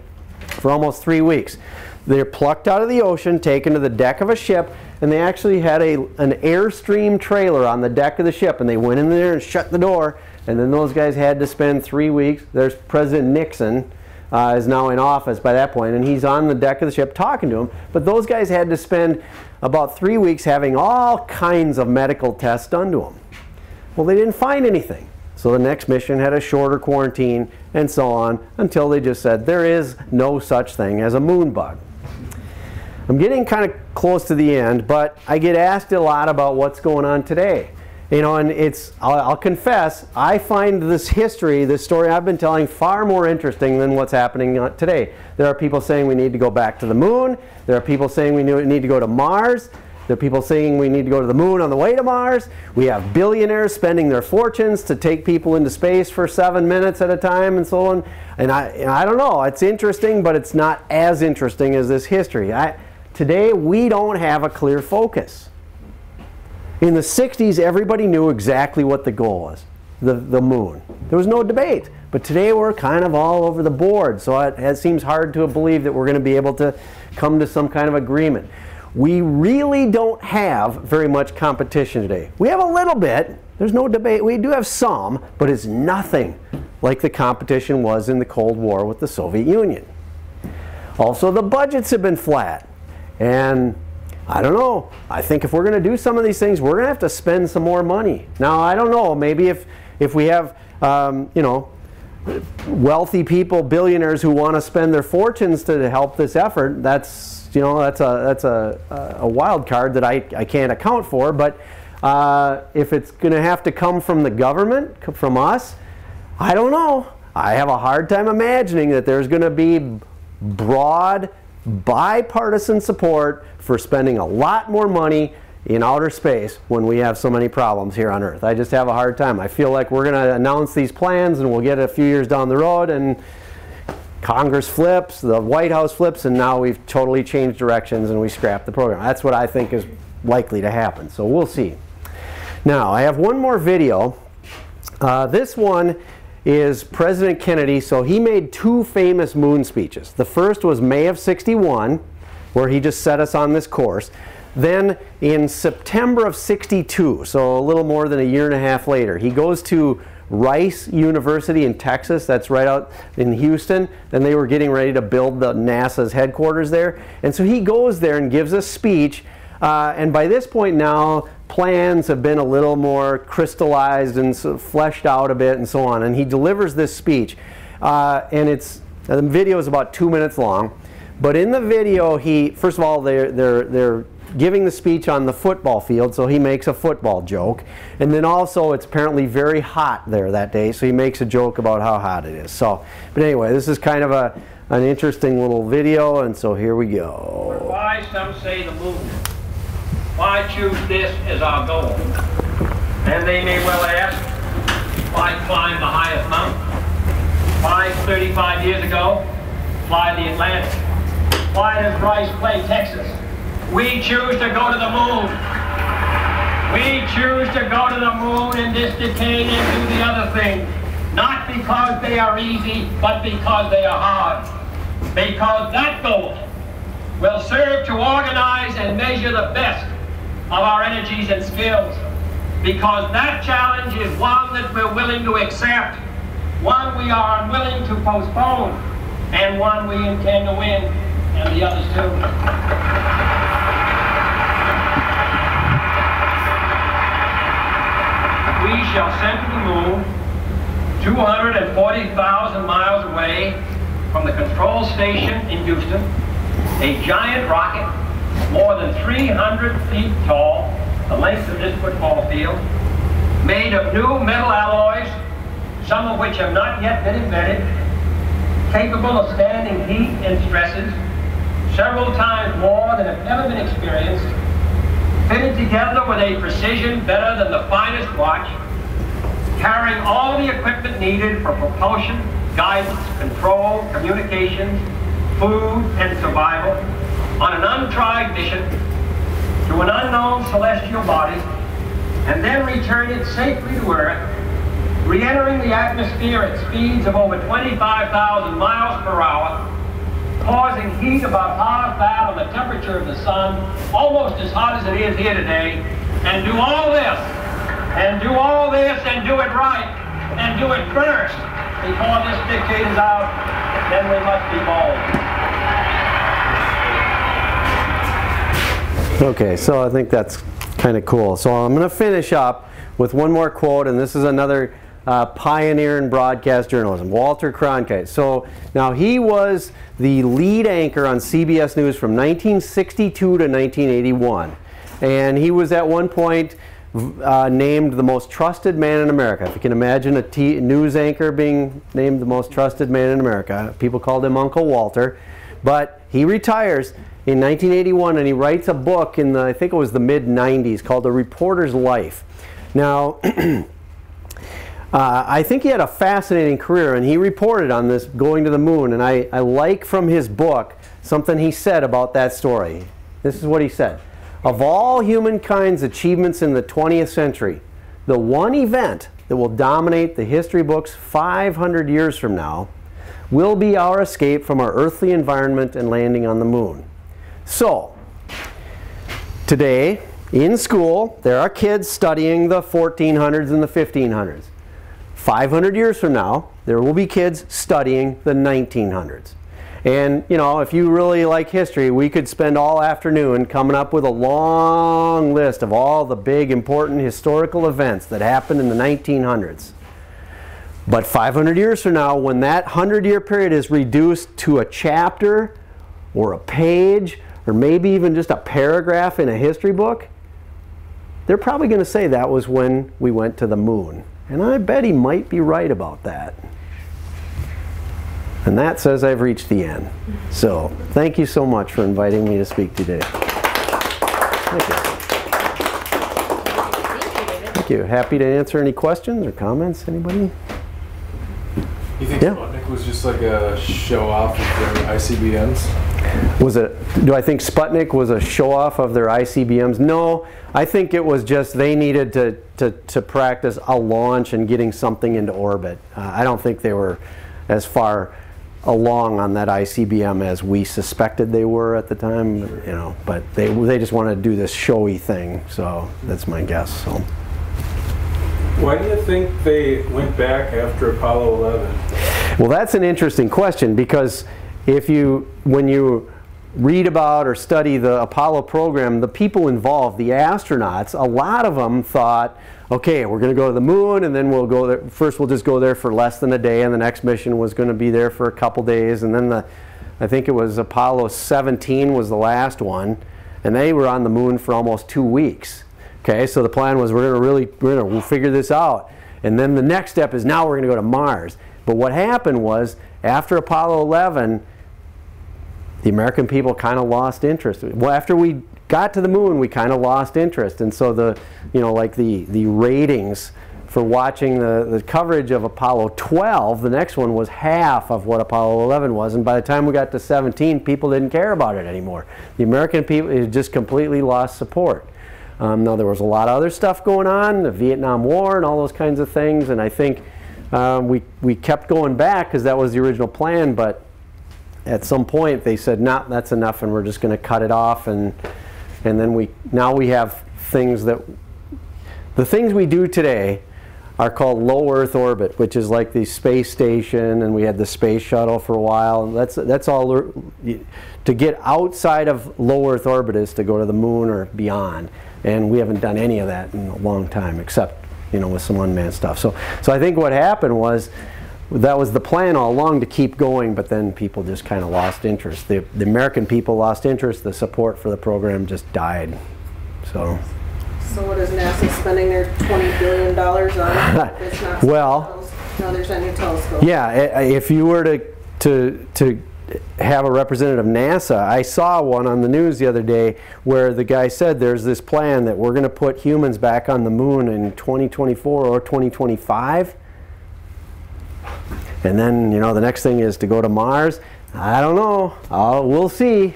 for almost three weeks. They're plucked out of the ocean, taken to the deck of a ship, and they actually had a, an Airstream trailer on the deck of the ship, and they went in there and shut the door, and then those guys had to spend three weeks. There's President Nixon, uh, is now in office by that point, and he's on the deck of the ship talking to him. But those guys had to spend about three weeks having all kinds of medical tests done to them. Well, they didn't find anything. So the next mission had a shorter quarantine and so on until they just said there is no such thing as a moon bug. I'm getting kind of close to the end, but I get asked a lot about what's going on today. You know, and it's, I'll, I'll, confess, I find this history, this story I've been telling, far more interesting than what's happening today. There are people saying we need to go back to the moon. There are people saying we need to go to Mars. There are people saying we need to go to the moon on the way to Mars. We have billionaires spending their fortunes to take people into space for seven minutes at a time and so on. And I, I don't know, it's interesting, but it's not as interesting as this history. I, today, we don't have a clear focus. In the 60s, everybody knew exactly what the goal was the, the moon. There was no debate. But today we're kind of all over the board, so it, it seems hard to believe that we're going to be able to come to some kind of agreement. We really don't have very much competition today. We have a little bit, there's no debate. We do have some, but it's nothing like the competition was in the Cold War with the Soviet Union. Also, the budgets have been flat. And I don't know. I think if we're going to do some of these things, we're going to have to spend some more money. Now, I don't know. Maybe if, if we have, um, you know, wealthy people, billionaires who want to spend their fortunes to help this effort, that's, you know, that's a, that's a, a wild card that I, I can't account for. But uh, if it's going to have to come from the government, from us, I don't know. I have a hard time imagining that there's going to be broad bipartisan support for spending a lot more money in outer space when we have so many problems here on Earth. I just have a hard time. I feel like we're going to announce these plans and we'll get it a few years down the road and Congress flips, the White House flips, and now we've totally changed directions and we scrap the program. That's what I think is likely to happen. So we'll see. Now, I have one more video. Uh, this one is President Kennedy. So he made two famous moon speeches. The first was May of 61, where he just set us on this course. Then in September of 62, so a little more than a year and a half later, he goes to Rice University in Texas, that's right out in Houston, and they were getting ready to build the NASA's headquarters there. And so he goes there and gives a speech. Uh, and by this point now, plans have been a little more crystallized and so fleshed out a bit and so on. And he delivers this speech. Uh, and it's the video is about two minutes long. But in the video, he first of all they're they're they're giving the speech on the football field, so he makes a football joke. And then also, it's apparently very hot there that day, so he makes a joke about how hot it is. So, but anyway, this is kind of a an interesting little video, and so here we go. Why some say the moon? Why choose this as our goal? And they may well ask, why climb the highest mountain? Why 35 years ago, fly the Atlantic? Why does Rice play Texas? We choose to go to the moon. We choose to go to the moon in this decade and do the other thing. Not because they are easy, but because they are hard. Because that goal will serve to organize and measure the best of our energies and skills. Because that challenge is one that we're willing to accept, one we are unwilling to postpone, and one we intend to win, and the others too. we shall send to the moon 240,000 miles away from the control station in Houston, a giant rocket more than 300 feet tall, the length of this football field, made of new metal alloys, some of which have not yet been invented, capable of standing heat and stresses several times more than have ever been experienced, fitted together with a precision better than the finest watch, carrying all the equipment needed for propulsion, guidance, control, communications, food, and survival on an untried mission to an unknown celestial body, and then return it safely to Earth, re-entering the atmosphere at speeds of over 25,000 miles per hour, causing heat about half that of the temperature of the sun, almost as hot as it is here today, and do all this, and do all this, and do it right, and do it first, before this is out, then we must be bold. Okay, so I think that's kind of cool. So I'm going to finish up with one more quote, and this is another uh, pioneer in broadcast journalism, Walter Cronkite. So now he was the lead anchor on CBS News from 1962 to 1981. And he was at one point uh, named the most trusted man in America. If you can imagine a news anchor being named the most trusted man in America, people called him Uncle Walter. But he retires in 1981 and he writes a book in the, I think it was the mid 90s called A Reporter's Life. Now, Uh, I think he had a fascinating career, and he reported on this going to the moon. And I, I like from his book something he said about that story. This is what he said Of all humankind's achievements in the 20th century, the one event that will dominate the history books 500 years from now will be our escape from our earthly environment and landing on the moon. So, today in school, there are kids studying the 1400s and the 1500s. 500 years from now, there will be kids studying the 1900s. And, you know, if you really like history, we could spend all afternoon coming up with a long list of all the big important historical events that happened in the 1900s. But 500 years from now, when that 100 year period is reduced to a chapter or a page or maybe even just a paragraph in a history book, they're probably going to say that was when we went to the moon. And I bet he might be right about that. And that says I've reached the end. So thank you so much for inviting me to speak today. Thank you. Thank you. Happy to answer any questions or comments. Anybody? You think Yeah. Sputnik was just like a show off of their ICBMs? Was it? Do I think Sputnik was a show off of their ICBMs? No, I think it was just they needed to to, to practice a launch and getting something into orbit. Uh, I don't think they were as far along on that ICBM as we suspected they were at the time. You know, but they they just wanted to do this showy thing. So that's my guess. So. Why do you think they went back after Apollo 11? Well, that's an interesting question because if you, when you read about or study the Apollo program, the people involved, the astronauts, a lot of them thought, okay, we're going to go to the moon and then we'll go there. First, we'll just go there for less than a day, and the next mission was going to be there for a couple days. And then the, I think it was Apollo 17 was the last one, and they were on the moon for almost two weeks. Okay, so the plan was we're going to really we're going to we'll figure this out, and then the next step is now we're going to go to Mars. But what happened was after Apollo 11, the American people kind of lost interest. Well, after we got to the moon, we kind of lost interest, and so the you know like the the ratings for watching the, the coverage of Apollo 12, the next one was half of what Apollo 11 was, and by the time we got to 17, people didn't care about it anymore. The American people just completely lost support. Um, now there was a lot of other stuff going on, the Vietnam War and all those kinds of things, and I think um, we, we kept going back because that was the original plan, but at some point they said, nah, that's enough and we're just going to cut it off and, and then we, now we have things that, the things we do today are called low Earth orbit, which is like the space station, and we had the space shuttle for a while. And That's that's all. To get outside of low Earth orbit is to go to the moon or beyond and we haven't done any of that in a long time except you know with some unmanned stuff so so i think what happened was that was the plan all along to keep going but then people just kind of lost interest the, the american people lost interest the support for the program just died so so what is nasa spending their 20 billion dollars on it's not well no there's new telescope yeah if you were to to to have a representative of NASA. I saw one on the news the other day where the guy said there's this plan that we're going to put humans back on the moon in 2024 or 2025. And then, you know, the next thing is to go to Mars. I don't know. I'll, we'll see.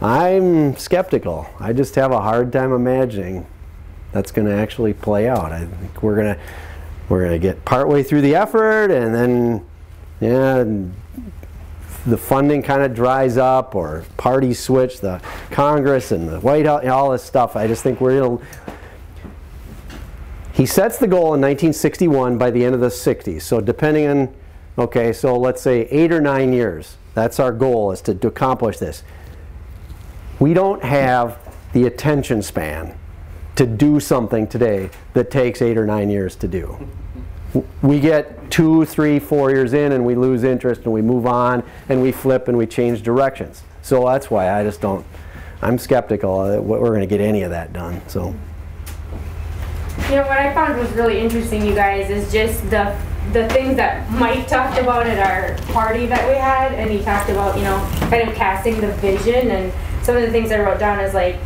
I'm skeptical. I just have a hard time imagining that's going to actually play out. I think we're going to we're going to get partway through the effort and then yeah, the funding kind of dries up or parties switch, the Congress and the White House, all this stuff. I just think we're in a, he sets the goal in 1961 by the end of the 60s. So depending on, okay, so let's say eight or nine years. That's our goal is to, to accomplish this. We don't have the attention span to do something today that takes eight or nine years to do we get two, three, four years in and we lose interest and we move on and we flip and we change directions. So that's why I just don't, I'm skeptical that we're going to get any of that done. So. You know, what I found was really interesting, you guys, is just the the things that Mike talked about at our party that we had, and he talked about, you know, kind of casting the vision, and some of the things I wrote down is like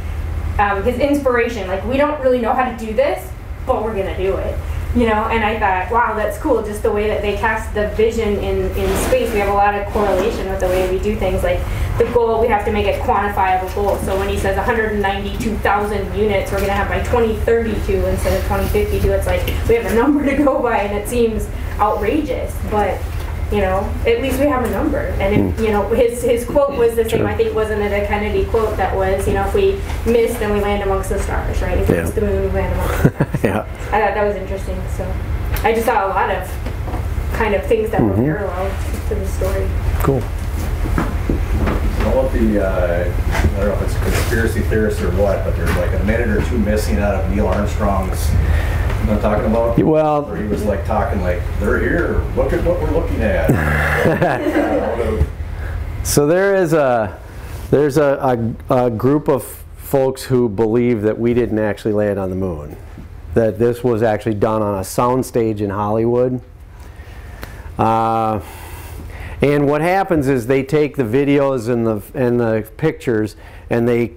um, his inspiration. Like, we don't really know how to do this, but we're gonna do it you know and i thought wow that's cool just the way that they cast the vision in in space. We have a lot of correlation with the way we do things like the goal we have to make it quantifiable goal. So when he says 192000 units we're going to have by 2032 instead of 2052 it's like we have a number to go by and it seems outrageous. But you know, at least we have a number. And if, hmm. you know, his his quote was the same. Sure. I think wasn't it a Kennedy quote that was, you know, if we miss, then we land amongst the stars, right? If we miss the moon, we land amongst the stars. yeah. I thought that was interesting. So I just saw a lot of kind of things that mm-hmm. were parallel to the story. Cool. I don't know the, uh, I don't know if it's conspiracy theorists or what, but there's like a minute or two missing out of Neil Armstrong's you know talking about? Well, where he was like talking like, they're here, look at what we're looking at. so there is a, there's a, a, a group of folks who believe that we didn't actually land on the moon. That this was actually done on a soundstage in Hollywood. Uh, and what happens is they take the videos and the and the pictures and they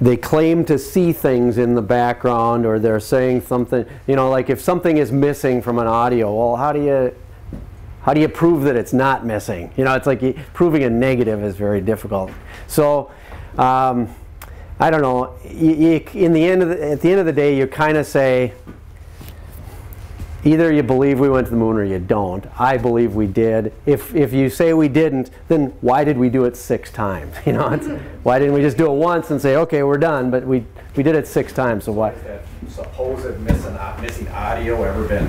they claim to see things in the background or they're saying something you know like if something is missing from an audio well how do you how do you prove that it's not missing? You know it's like proving a negative is very difficult. So um, I don't know. You, you, in the end of the, at the end of the day you kind of say either you believe we went to the moon or you don't. I believe we did. If, if you say we didn't, then why did we do it six times? You know, why didn't we just do it once and say, okay, we're done? But we, we did it six times, so why? Has that supposed missing, missing audio ever been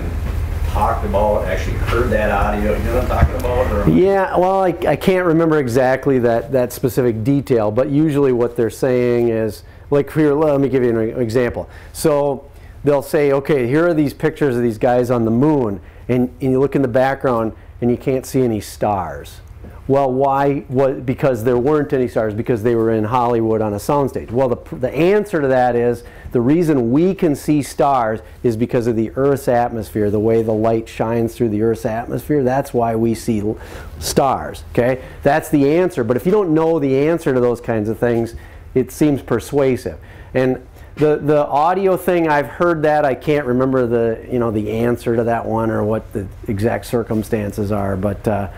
talked about, actually heard that audio, you know what I'm talking about? or- Yeah, well, I, I can't remember exactly that, that specific detail, but usually what they're saying is, like here, let me give you an example. So they'll say, okay, here are these pictures of these guys on the moon, and, and you look in the background and you can't see any stars. Well, why? What, because there weren't any stars, because they were in Hollywood on a soundstage. Well, the, the answer to that is the reason we can see stars is because of the Earth's atmosphere, the way the light shines through the Earth's atmosphere. That's why we see stars. Okay? That's the answer. But if you don't know the answer to those kinds of things, it seems persuasive. And the, the audio thing, I've heard that. I can't remember the, you know, the answer to that one or what the exact circumstances are. But uh,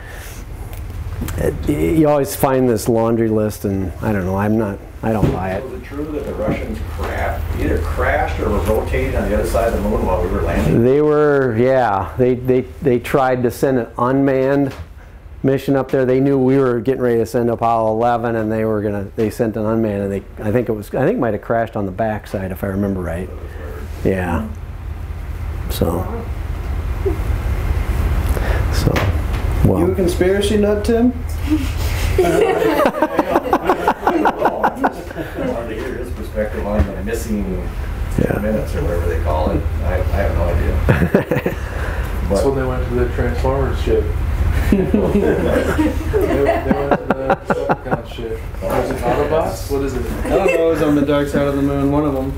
it- you always find this laundry list, and I don't know. I'm not. I don't buy it. Was it true that the Russians crashed, either crashed or were rotating on the other side of the moon while we were landing? They were, yeah. They they they tried to send an unmanned mission up there. They knew we were getting ready to send Apollo 11, and they were gonna. They sent an unmanned, and they. I think it was. I think it might have crashed on the backside, if I remember right. Yeah. So. So. Well. You a conspiracy nut, Tim? I wanted to hear his perspective on the missing Yeah. minutes or whatever they call it. I, I have no idea. That's when they went to the Transformers ship. They, they went to the Was it Autobots? What is it? I don't know. It was on the dark side of the moon. One of them.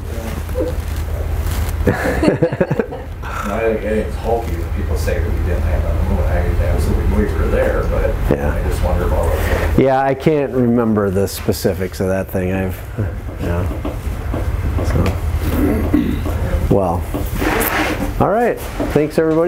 And I think it's hokey when people say that we didn't land on the moon. I absolutely believe we were there, but Yeah. I just wonder about it. Yeah, I can't remember the specifics of that thing. I've, yeah. So, well, all right. Thanks, everybody.